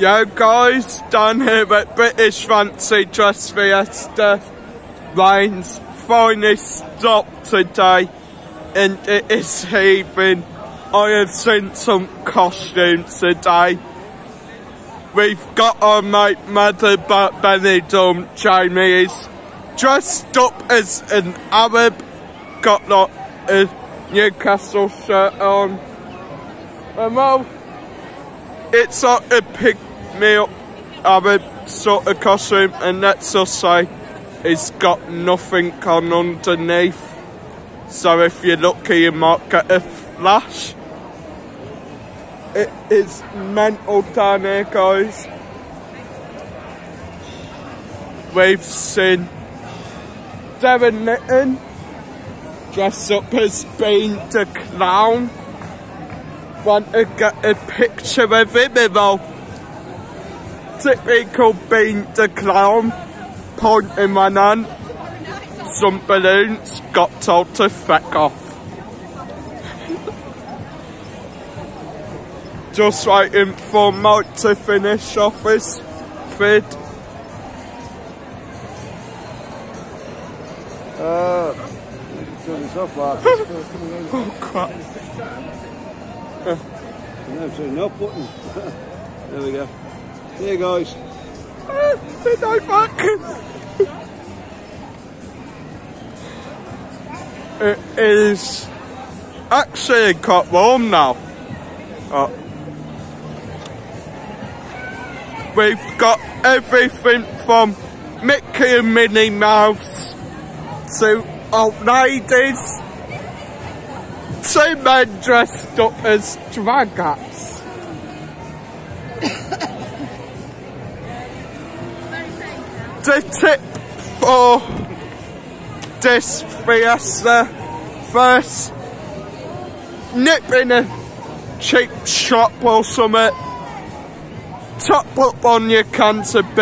Yo guys, down here at British Fancy Dress Fiesta, rain's finally stopped today and it is heaving. I have seen some costumes today. We've got our mate Mother Benidorm, Jamie is dressed up as an Arab, got like a Newcastle shirt on. And well, it's like a pick me up Arab sort of costume and let's just say it's got nothing on underneath. So if you're lucky you might get a flash. It is mental down here guys. We've seen Darren Litton dressed up as Bean the Clown. Want to get a picture of him though typical Bean the Clown, pointing my hand. Some balloons got told to feck off. Just waiting for Mike to finish off his vid. Uh, oh crap. no button. there we go. There guys. Ah, They're no back. it is actually quite warm now. Oh. We've got everything from Mickey and Minnie Mouse to old ladies to men dressed up as drag acts. The tip for this fiesta. First nip in a cheap shop or something. Top up on your cans of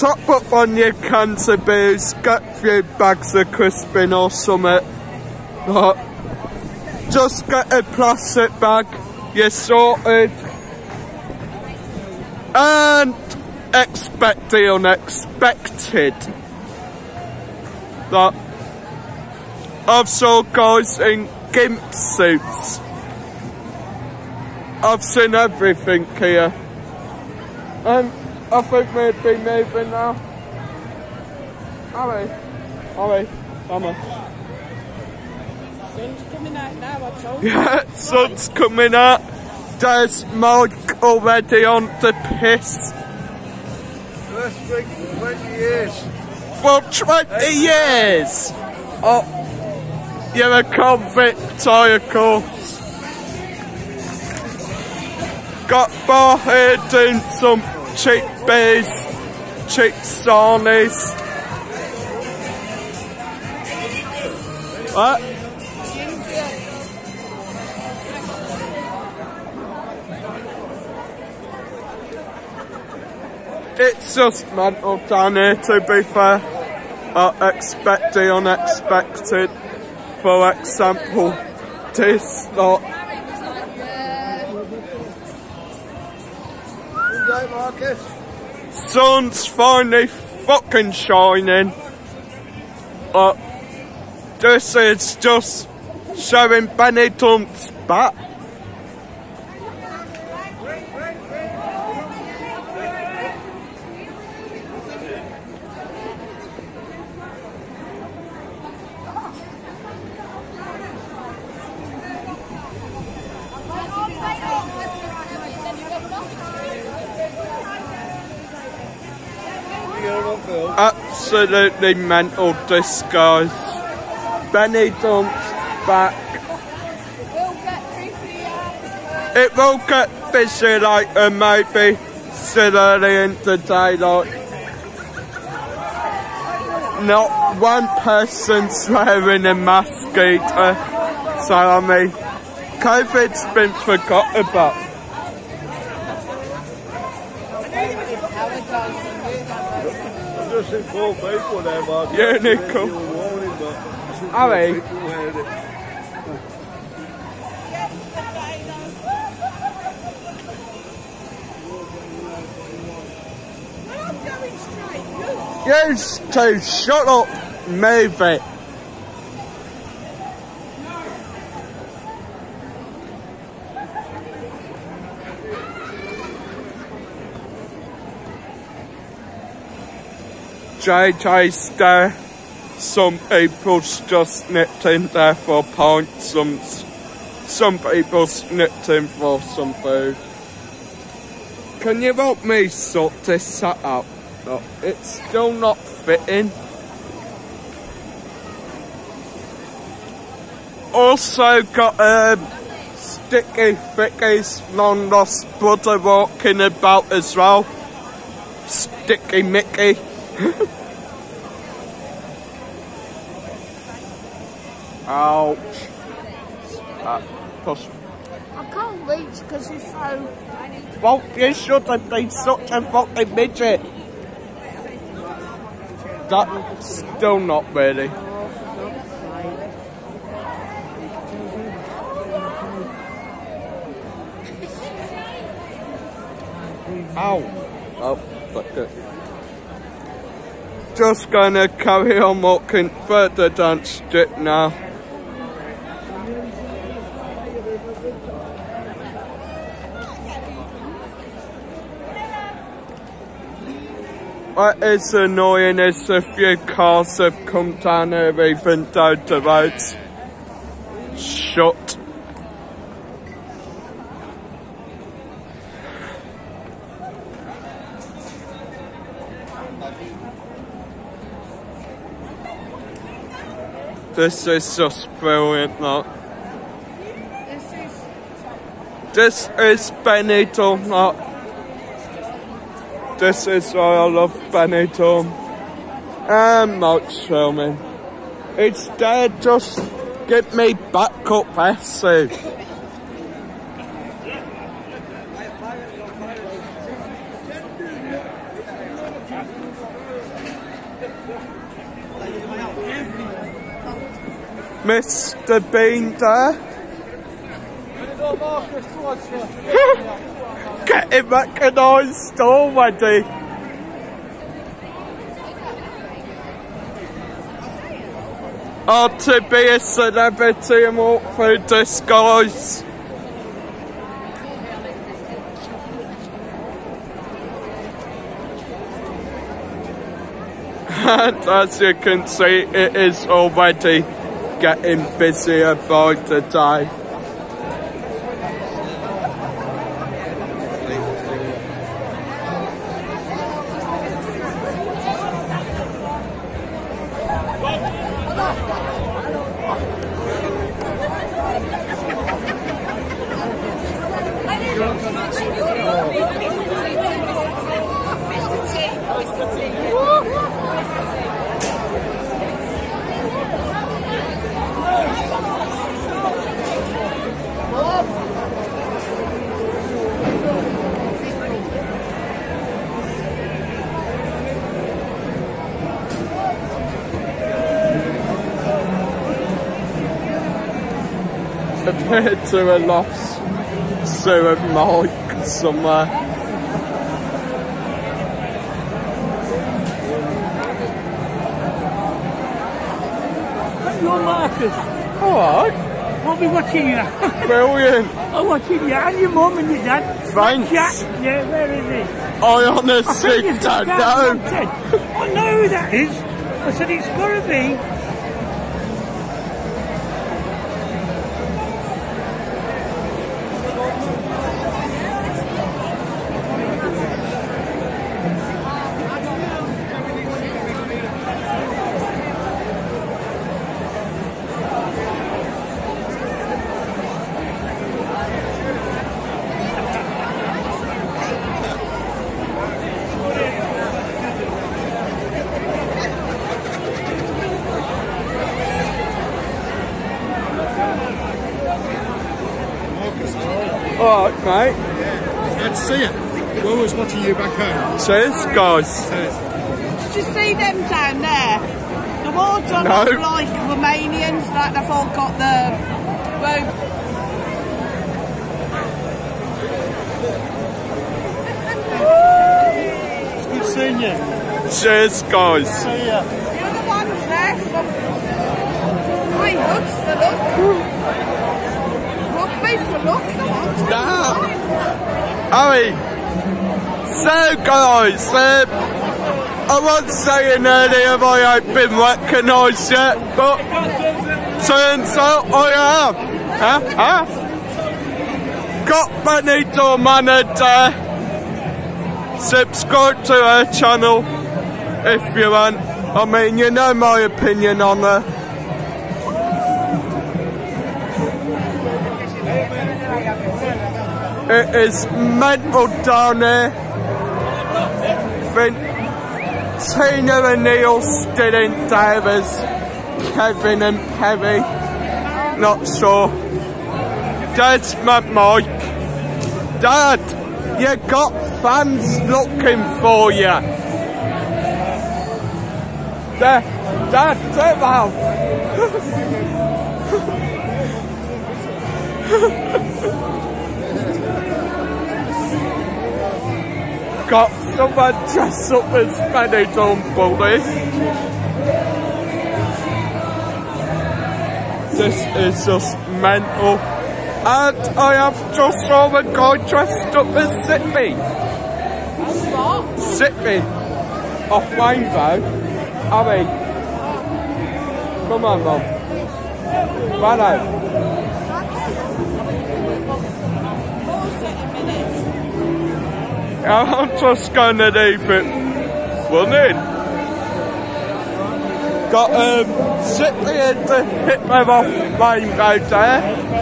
top up on your cans of booze, get a few bags of crispin or something. But just get a plastic bag, you're sorted. And expect the unexpected. That I've saw guys in gimp suits. I've seen everything here. And I think we'd be moving now. Are we? Are we? Come on. Sun's coming out now, I told you. Yeah, sun's coming out. There's Mike already on the piss. First week for 20 years. For 20 years! Oh, you're a convict, are of course. Got bar here doing some cheap beers, cheap sarnies. What? It's just mental down here to be fair. I expect the unexpected. For example, this lot Sun's finally fucking shining. But this is just showing Benidorm's back. Absolutely mental disguise. Benidorm's back. It will get busy later, maybe still early into daylight. Not one person's wearing a mask either. So I mean, COVID's been forgotten about. People heard it. I'm going straight. You two, shut up, move it. JJ's there. Some people's just nipped in there for pints. Some, some people's nipped in for some food. Can you help me sort this out? No, it's still not fitting. Also got um, Sticky Vicky's long lost brother walking about as well. Sticky Mickey. Ouch. Uh, push. I can't reach because you're so. Well, you should have been such a fucking midget. That's still not really. Ow. Oh, fuck it. Just gonna carry on walking further down street now. What is annoying is a few cars have come down here even though the road's shut. This is just brilliant, look. This is. This is look. This is why I love Benidorm. I'm not filming. It's there just get me back up Essie. Mr. Bean there. Getting recognised already. Oh, to be a celebrity and walk through disguise. And as you can see, it is already getting busier by the day. Compared to a loss to a Mike somewhere. You're Marcus. Alright, I'll be watching you. brilliant. I'm watching you and your mum and your dad. Thanks. Jack. Yeah, where is he? I I honestly it's don't know. I know who that is. I said it's got to be. Cheers, guys. Did you see them down there? The wards are No. not like Romanians, like they've all got the robe. It's good seeing you. Cheers, guys. See ya. The other ones there from my hoods for look. Rugby for look. Come on. Ah. Harry. So, guys, um, I was saying earlier I ain't been recognised yet, but turns out I have. Huh? Huh? Got Benito Manager. Subscribe to her channel if you want. I mean, you know my opinion on her. It is mental down there. Think Tina and Neil Davis, Kevin and Perry. Not sure. Dad's my Mike. Dad, you got fans looking for you. Dad, Dad, turn round. got someone dressed up as Benetton Bully. This is just mental. And I have just saw a guy dressed up as Zippy. Zippy. Off Rainbow. Abby. Come on, Mum. Hello. I'm just gonna leave it running. Got um in the hit them off Rainbow there.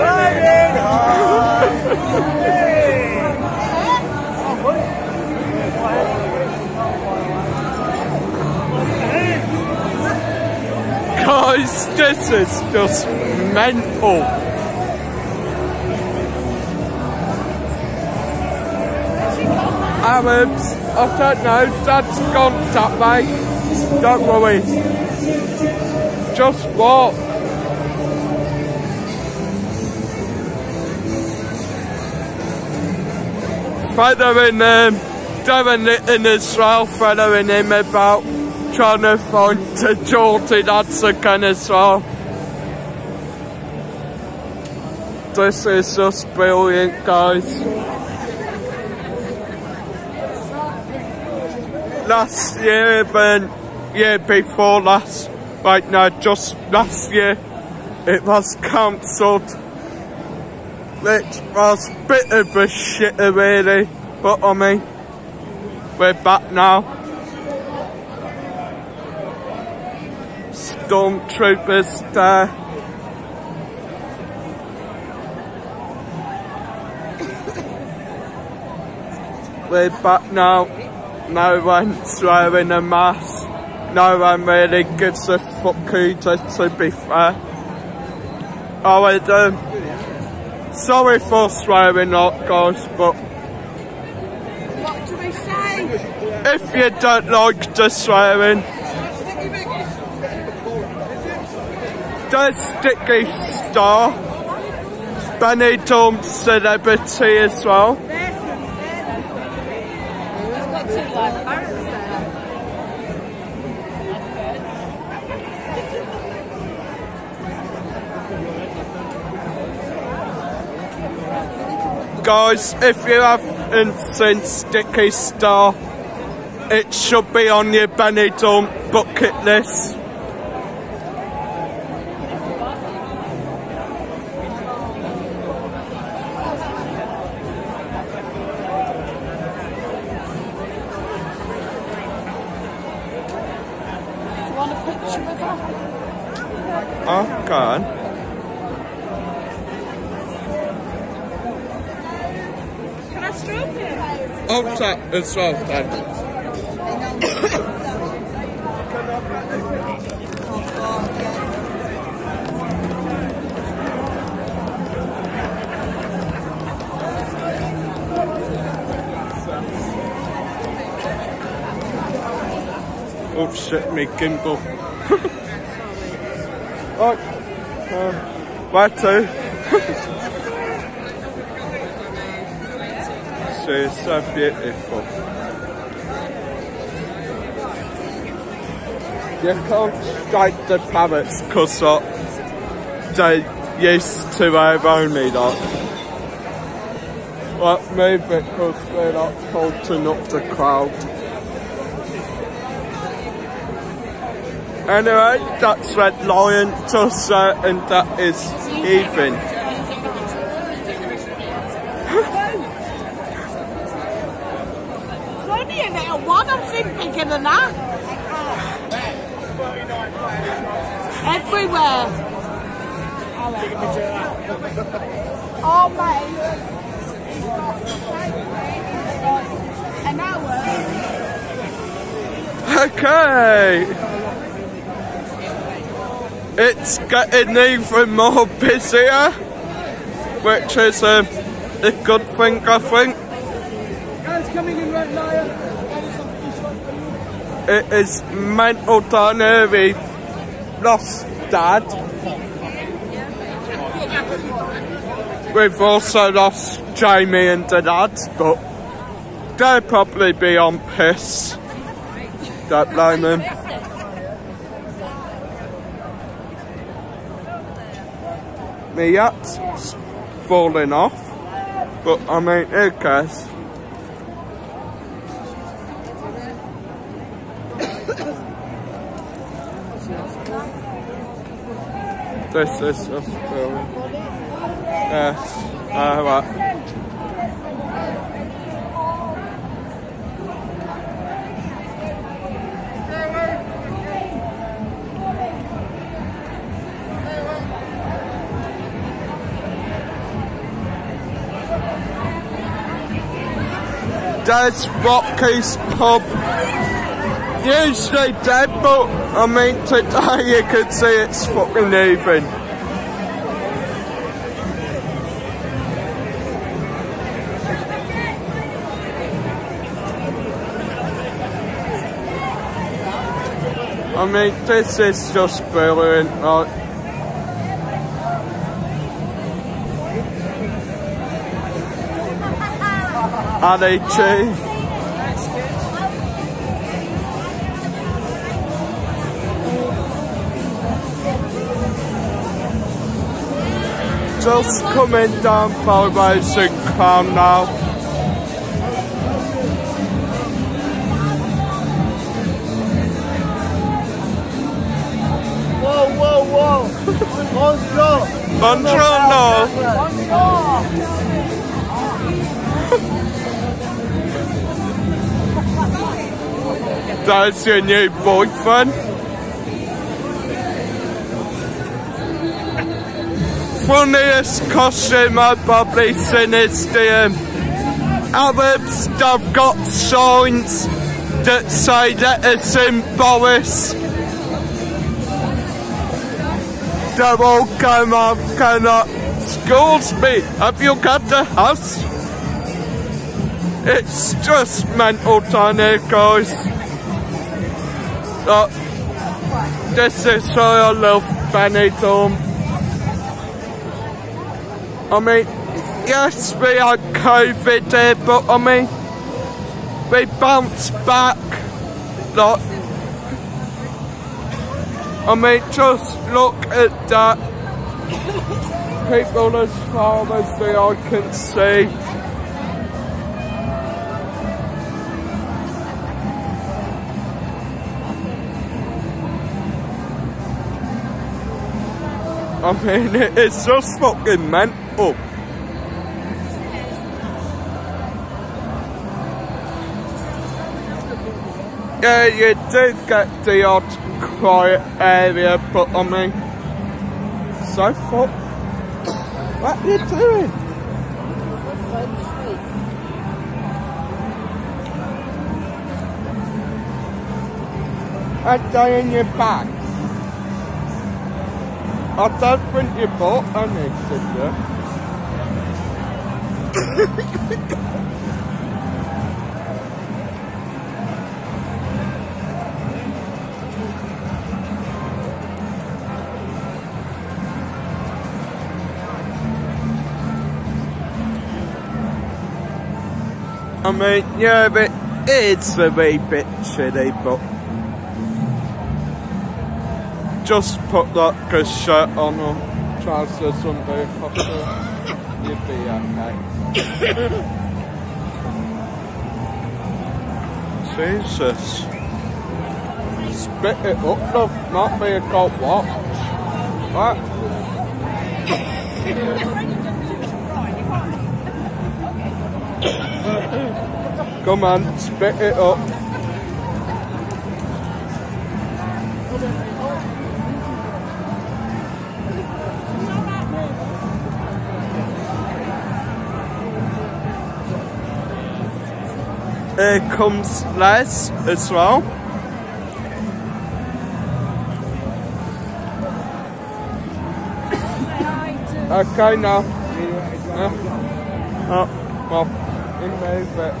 Guys, this is just mental. Arabs, I don't know, Dad's gone that way. Don't worry. Just what? Feathering um, Darren in Israel, feathering him about trying to find the Geordie that's a kind of well. This is just brilliant, guys. Last year, then year before last, right now, just last year, it was cancelled. Which was a bit of a shitter, really. But I mean, we're back now. Stormtroopers there. We're back now. No one's wearing a mask. No one really gives a fuck either, to be fair. I would, um, sorry for swearing out, guys, but What do we say? if you don't like the swearing, sticky star, Benidorm celebrity as well. Guys, if you haven't seen Sticky Star, it should be on your Benidorm bucket list. It's 12 times. Oh shit, my game oh, uh. She's so beautiful. You can't strike the parrots because uh, they used to have only that. Like move it because they're not holding up the crowd. Anyway, that's Red Lion Tussa and that is even. Everywhere. Oh, my. An hour. Okay. It's getting even more busier, which is um, a good thing, I think. Guys coming in Red Lion. It is mental down we've lost Dad. We've also lost Jamie and the dads, but they'll probably be on piss. Don't blame them. My yacht's falling off, but I mean, who cares? This is just brilliant. Yes. Uh? That's Rocky's pub. Usually dead, but I mean today you could see it's fucking even. I mean, this is just brilliant. Like, they Chi. Just coming down Paradise Crown now. Whoa, whoa, whoa. Bonjour. Buongiorno! That's your new boyfriend? Funniest costume I've probably seen is the um, Arabs have got signs that say that it's in Boris. They're all come up, cannot. Excuse me, have you got the house? It's just mental guys. Uh, this is why I love Benidorm. I mean, yes, we had COVID here, but I mean, we bounced back. Like, I mean, just look at that. People as far as the eye can see. I mean, it's just fucking mental. Yeah, you do get the odd quiet area, but I mean, so fuck. What are you doing? Guy in your back. Attention import and etc. I mean, yeah, but it's a way bit shitty, eh, but just put that a shirt on or trousers your costume, you'd be okay. Jesus. Spit it up, love, not be a cold watch. What? Come on, spit it up. Comes Les as well. Okay now. Yeah. Oh, well, in move it.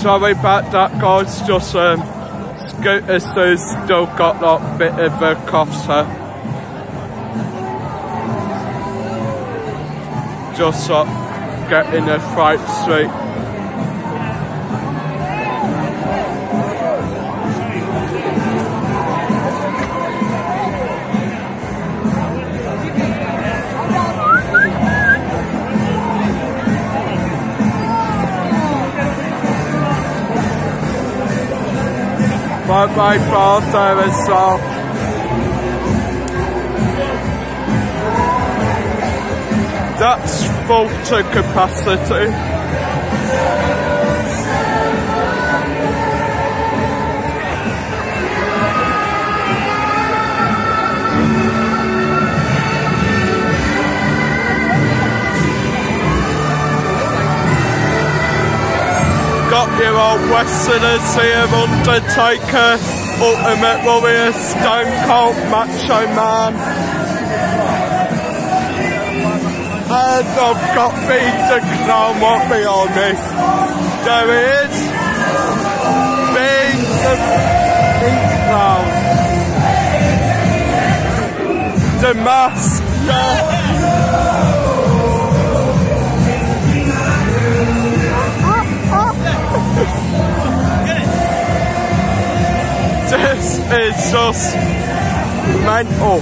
Sorry about that guys, just um, Scooter Sue's still got that bit of a cough so just uh, getting a fright straight. Bye bye father as well. That's full to capacity. Got your old Westerners here, Undertaker, Ultimate Warrior, Stone Cold Macho Man. And I've got Peter Crown what behind me. There he is. Peter Crown. The mask. This is just mental.